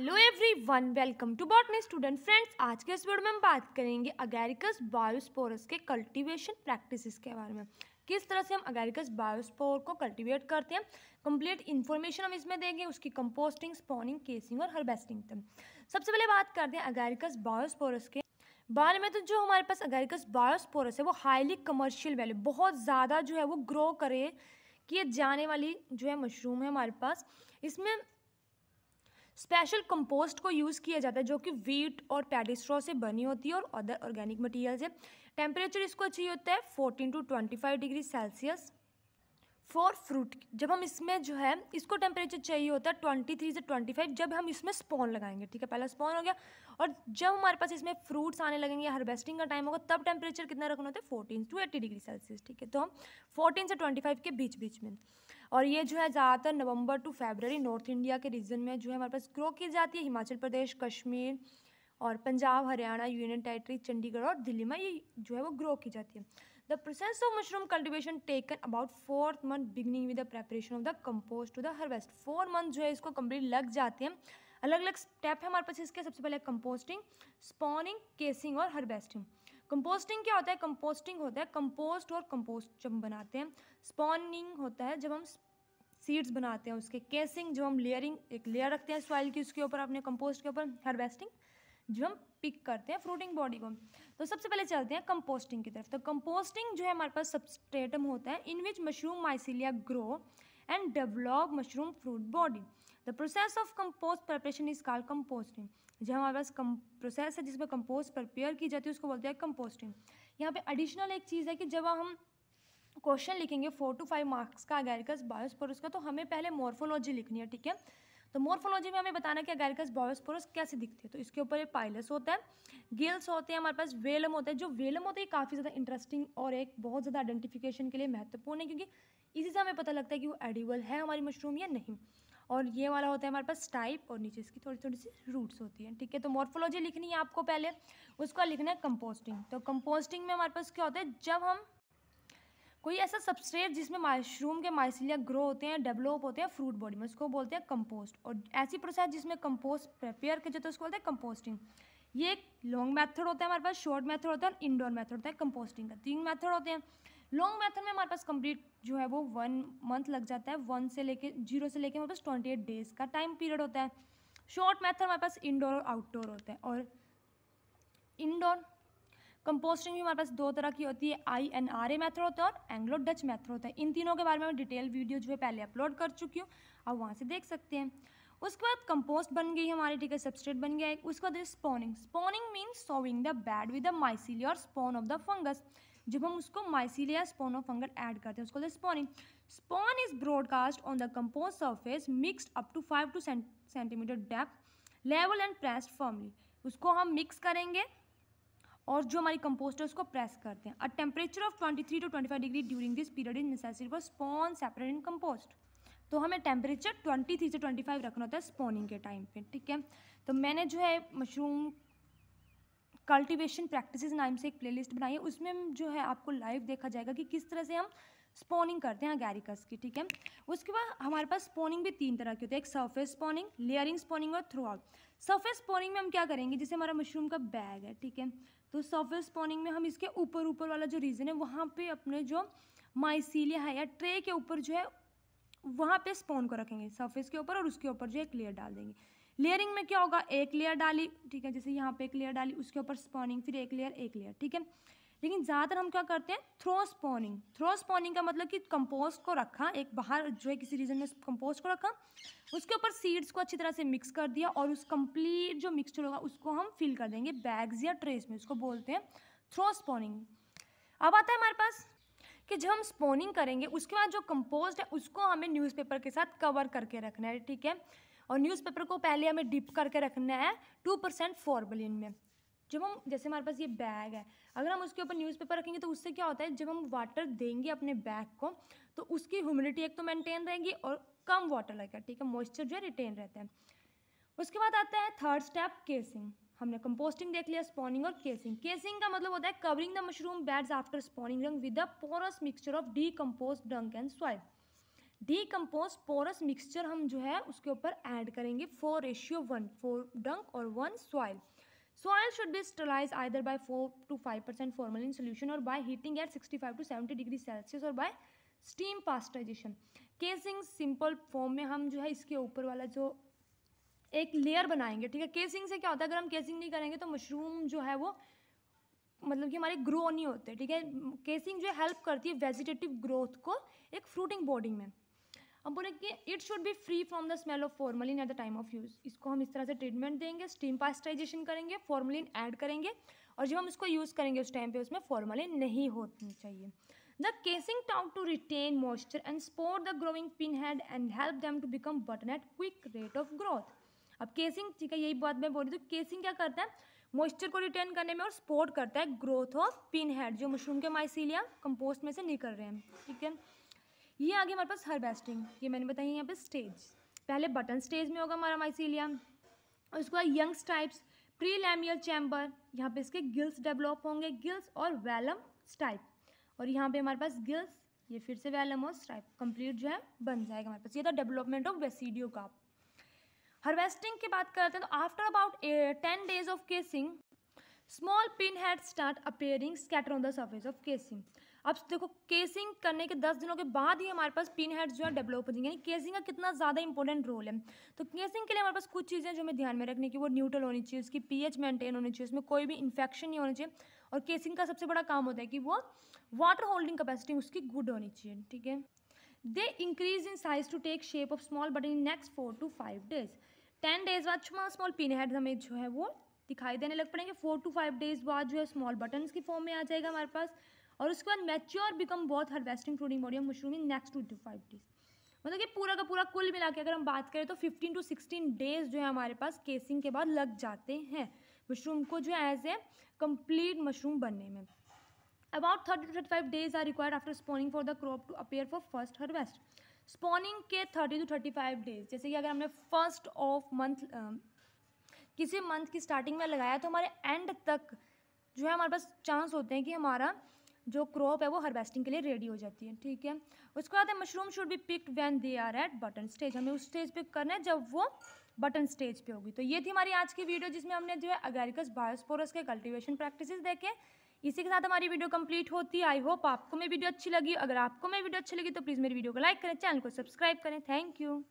Hello everyone welcome to botany student friends आज के इस वीडियो में हम बात करेंगे अगैरिकस बायोस्पोरस के कल्टीवेशन प्रैक्टिसेस के बारे में। किस तरह से हम अगैरिकस बायोस्पोर को कल्टीवेट करते हैं? कंप्लीट इन्फॉर्मेशन हम इसमें देंगे, उसकी कंपोस्टिंग स्पॉनिंग केसिंग और हार्वेस्टिंग तक। सबसे पहले बात करते हैं अगैरिकस बायोस्पोरस के बारे में। तो जो हमारे पास अगैरिकस बायोस्पोरस है, वो हाईली कमर्शियल वैल्यू बहुत ज़्यादा जो है वो ग्रो करे, किए जाने वाली जो है मशरूम है हमारे पास। इसमें स्पेशल कंपोस्ट को यूज़ किया जाता है, जो कि वीट और पैडिस्ट्रॉ से बनी होती है और अदर ऑर्गेनिक मटेरियल से टेम्परेचर इसको अच्छी होता है fourteen to twenty five degree Celsius for fruit जब हम इसमें जो है, इसको टेम्परेचर चाहिए होता है ट्वेंटी थ्री से ट्वेंटी फाइव जब हम इसमें स्पॉन लगाएँगे, ठीक है? पहला स्पॉन हो गया और जब हमारे पास इसमें फ्रूट्स आने लगेंगे हार्वेस्टिंग का टाइम होगा, तब टेम्परेचर कितना रखना होता है? Fourteen to eighty degree Celsius ठीक है? तो हम फोर्टीन से ट्वेंटी फाइव के बीच बीच में, और ये जो है ज़्यादातर November to February North India के रीजन में जो है हमारे पास ग्रो की जाती है। हिमाचल प्रदेश, कश्मीर और पंजाब, हरियाणा यूनियन टेरेटरी चंडीगढ़ और दिल्ली में ये जो है वो ग्रो की जाती है। The process of mushroom cultivation taken about fourth month beginning with the preparation of the compost to the harvest four month जो है इसको कंप्लीट लग जाते हैं। अलग अलग स्टेप है हमारे पास इसके। सबसे पहले कंपोस्टिंग स्पॉनिंग केसिंग और हार्वेस्टिंग कंपोस्टिंग क्या होता है? कंपोस्टिंग होता है। कंपोस्ट और कंपोस्ट जब बनाते हैं स्पॉनिंग होता है जब हम सीड्स बनाते हैं उसके। केसिंग जो हम लेयरिंग एक लेयर रखते हैं सॉइल की, उसके ऊपर अपने कंपोस्ट के ऊपर हार्वेस्टिंग जो हम पिक करते हैं फ्रूटिंग बॉडी को। तो सबसे पहले चलते हैं कंपोस्टिंग की तरफ़। तो कंपोस्टिंग जो है हमारे पास सबस्ट्रेटम होता है in which mushroom mycelia grow and develop mushroom fruit body the process of compost preparation is called composting जो हमारे पास प्रोसेस है जिसमें कंपोस्ट प्रिपेयर की जाती है, उसको बोलते हैं कंपोस्टिंग यहाँ पे एडिशनल एक चीज़ है कि जब हम क्वेश्चन लिखेंगे फोर टू फाइव मार्क्स का अगैरिकस बायोस्पोरस का तो हमें पहले मॉर्फोलॉजी लिखनी है, ठीक है? तो मॉर्फोलॉजी में हमें बताना कि अगैरिकस बायोस्पोरस कैसे दिखते हैं। तो इसके ऊपर एक पाइलस होता है गिल्स होते हैं, हमारे पास वेलम होता है। जो वेलम होते हैं काफ़ी ज़्यादा इंटरेस्टिंग और एक बहुत ज़्यादा आइडेंटिफिकेशन के लिए महत्वपूर्ण है, क्योंकि इसी से हमें पता लगता है कि वो एडिबल है हमारी मशरूम या नहीं। और ये वाला होता है हमारे पास टाइप और नीचे इसकी थोड़ी थोड़ी सी रूट्स होती हैं, ठीक है? तो मॉर्फोलॉजी लिखनी है आपको पहले, उसका लिखना है कंपोस्टिंग तो कंपोस्टिंग में हमारे पास क्या होता है, जब हम कोई ऐसा सबस्ट्रेट जिसमें मशरूम के माइसिलिया ग्रो होते हैं डेवलप होते हैं फ्रूट बॉडी में, उसको बोलते हैं कंपोस्ट और ऐसी प्रोसेस जिसमें कंपोस्ट प्रिपेयर कर जाते हैं, उसको बोलते हैं कंपोस्टिंग ये एक लॉन्ग मेथड होता है हमारे पास शॉर्ट मेथड होता है और इंडोर मेथड होता है कंपोस्टिंग का. तीन मेथड होते हैं. लॉन्ग मेथड में हमारे पास कंप्लीट जो है वो वन मंथ लग जाता है वन से लेके ज़ीरो से लेके हमारे पास ट्वेंटी एट डेज़ का टाइम पीरियड होता है. शॉर्ट मेथड हमारे पास इंडोर और आउटडोर होता है. और इंडोर कंपोस्टिंग भी हमारे पास दो तरह की होती है I N R A method होता है और एंग्लो डच मेथड होता है। इन तीनों के बारे में डिटेल वीडियो जो है पहले अपलोड कर चुकी हूँ, आप वहाँ से देख सकते हैं। उसके बाद कंपोस्ट बन गई हमारी, ठीक है सबस्ट्रेट बन गया है उसके बाद spawning spawning means sowing the bed with the mycelia और स्पॉन ऑफ़ द फंगस जब हम उसको mycelia spawn of fungus add करते हैं, उसको spawning spawn is broadcast on the compost surface mixed up to five to centimeter depth level and pressed firmly उसको हम mix करेंगे और जो हमारी कंपोस्ट है उसको प्रेस करते हैं। A temperature of 23 to 25 degree during this period is necessary for spawn separate in compost तो हमें टेम्परेचर 23 से 25 रखना होता है स्पॉनिंग के टाइम पे, ठीक है? तो मैंने जो है मशरूम कल्टीवेशन प्रैक्टिसेस नाम से एक प्लेलिस्ट बनाई है। उसमें जो है आपको लाइव देखा जाएगा कि किस तरह से हम स्पॉनिंग करते हैं गैरिकस की, ठीक है? उसके बाद हमारे पास स्पॉनिंग भी तीन तरह की होती है। एक सरफेस स्पॉनिंग लेयरिंग स्पॉनिंग और थ्रू आउट सरफेस स्पॉनिंग में हम क्या करेंगे? जैसे हमारा मशरूम का बैग है, ठीक है? तो सर्फेस स्पॉनिंग में हम इसके ऊपर ऊपर वाला जो रीजन है, वहाँ पे अपने जो माइसीलिया है या ट्रे के ऊपर जो है, वहाँ पे स्पॉन को रखेंगे सर्फेस के ऊपर और उसके ऊपर जो एक लेयर डाल देंगे। लेयरिंग में क्या होगा? एक लेयर डाली, ठीक है, जैसे यहाँ पे एक लेयर डाली, उसके ऊपर स्पॉनिंग फिर एक लेयर एक लेयर ठीक है? लेकिन ज़्यादातर हम क्या करते हैं? थ्रो स्पॉनिंग थ्रो स्पॉनिंग का मतलब कि कंपोस्ट को रखा, एक बाहर जो है किसी रीजन में कंपोस्ट को रखा, उसके ऊपर सीड्स को अच्छी तरह से मिक्स कर दिया और उस कंप्लीट जो मिक्सचर होगा उसको हम फिल कर देंगे बैग्स या ट्रेस में, उसको बोलते हैं थ्रो स्पॉनिंग अब आता है हमारे पास कि जब हम स्पोनिंग करेंगे, उसके बाद जो कंपोस्ट है उसको हमें न्यूज़पेपर के साथ कवर करके रखना है, ठीक है? और न्यूज़पेपर को पहले हमें डिप करके रखना है टू परसेंट फॉर्बलिन में। जब हम, जैसे हमारे पास ये बैग है, अगर हम उसके ऊपर न्यूज़पेपर रखेंगे तो उससे क्या होता है, जब हम वाटर देंगे अपने बैग को तो उसकी ह्यूमिडिटी एक तो मेंटेन रहेगी और कम वाटर लगेगा, ठीक है? मॉइस्चर जो है रिटेन रहता है। उसके बाद आता है थर्ड स्टेप केसिंग हमने कंपोस्टिंग देख लिया स्पॉनिंग और केसिंग केसिंग का मतलब होता है covering the mushroom beds after spawning रंग with the porous mixture of decomposed dung and soil decompose porous mixture हम जो है उसके ऊपर ऐड करेंगे four ratio one four dung और one soil be sterilize either by four to five percent formalin solution और by heating at sixty five to seventy degree Celsius और by steam pasteurization casing simple form में हम जो है इसके ऊपर वाला जो एक लेयर बनाएँगे, ठीक है? केसिंग से क्या होता है? अगर हम केसिंग नहीं करेंगे तो मशरूम जो है वो मतलब कि हमारे ग्रो नहीं होते, ठीक है? केसिंग जो हेल्प करती है वेजिटेटिव ग्रोथ को एक फ्रूटिंग बॉडी में। अब बोले कि it should be free from the smell of formalin at the time of use इसको हम इस तरह से ट्रीटमेंट देंगे स्टीम पास्टराइजेशन करेंगे फॉर्मलिन ऐड करेंगे, और जब हम इसको यूज़ करेंगे उस टाइम पे, उसमें फॉर्मलिन नहीं होनी चाहिए। The casing ought to retain moisture and support the growing pin head and help them to become button at quick rate of growth अब केसिंग ठीक है, यही बात मैं बोल रही थी केसिंग क्या करता है? मॉइस्चर को रिटेन करने में और सपोर्ट करता है ग्रोथ ऑफ़ पिन हेड जो मशरूम के माइसीलिया कंपोस्ट में से निकल रहे हैं, ठीक है? ये आगे हमारे पास हार्वेस्टिंग ये मैंने बताई यहाँ पे स्टेज पहले बटन स्टेज में होगा हमारा माइसीलिया और उसके बाद youngs types pre lamellar chamber यहाँ पे इसके गिल्स डेवलप होंगे गिल्स और वैलम स्टाइप और यहाँ पे हमारे पास गिल्स ये फिर से वैलम और स्टाइप कंप्लीट जो है बन जाएगा हमारे पास. ये था डेवलपमेंट ऑफ़ वेसीडियो का. हार्वेस्टिंग की बात करते हैं तो after about ten days of casing small pin head start appearing scatter on the surface of casing अब देखो केसिंग करने के दस दिनों के बाद ही हमारे पास पिन हेड्स जो है डेवलप हो जाएँगे। यानी केसिंग का कितना ज़्यादा इंपॉर्टेंट रोल है। तो केसिंग के लिए हमारे पास कुछ चीज़ें जो हमें ध्यान में रखने की, वो न्यूट्रल होनी चाहिए, उसकी पीएच मेंटेन होनी चाहिए, उसमें कोई भी इन्फेक्शन नहीं होना चाहिए। और केसिंग का सबसे बड़ा काम होता है कि वो वाटर होल्डिंग कैपेसिटी उसकी गुड होनी चाहिए, ठीक है? They increase in size to take shape of small but in next four to five days ten days बाद स्मॉल स्मॉल पिन हेड हमें जो है वो दिखाई देने लग पड़ेंगे। फोर टू फाइव डेज़ बाद जो है स्मॉल बटन्स की फॉर्म में आ जाएगा हमारे पास। और उसके बाद मैच्योर बिकम बहुत harvesting fruiting body of mushroom in next two to five days मतलब कि पूरा का पूरा कुल मिला के अगर हम बात करें तो फिफ्टीन टू सिक्सटीन डेज़ जो है हमारे पास केसिंग के बाद लग जाते हैं मशरूम को जो है एज ए कंप्लीट मशरूम बनने में. About thirty to thirty five days are required after spawning for the crop to appear for first harvest spawning के thirty to thirty five days जैसे कि अगर हमने फ़र्स्ट ऑफ़ मंथ किसी month की starting में लगाया तो हमारे एंड तक जो है हमारे पास चांस होते हैं कि हमारा जो क्रॉप है वो हार्वेस्टिंग के लिए रेडी हो जाती है, ठीक है? उसके बाद mushroom should be picked when they are at button stage हमें उस स्टेज पिक करना है जब वो बटन स्टेज पे होगी। तो ये थी हमारी आज की वीडियो जिसमें हमने जो है अगैरिकस बायोस्पोरस के कल्टीवेशन प्रैक्टिसेस देखे। इसी के साथ हमारी वीडियो कंप्लीट होती। है आई होप आपको मेरी वीडियो अच्छी लगी। अगर आपको मेरी वीडियो अच्छी लगी तो प्लीज़ मेरी वीडियो को लाइक करें चैनल को सब्सक्राइब करें। Thank you